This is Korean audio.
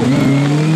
음.